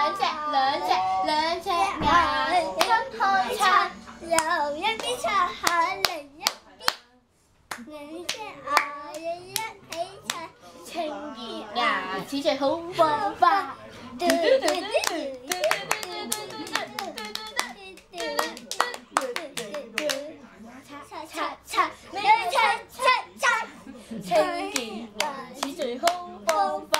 两只两只两只牙，一边刷，又一边边。两只牙要一起刷，清洁牙齿最好方法。对对对对对对对对对对对对对对对对对对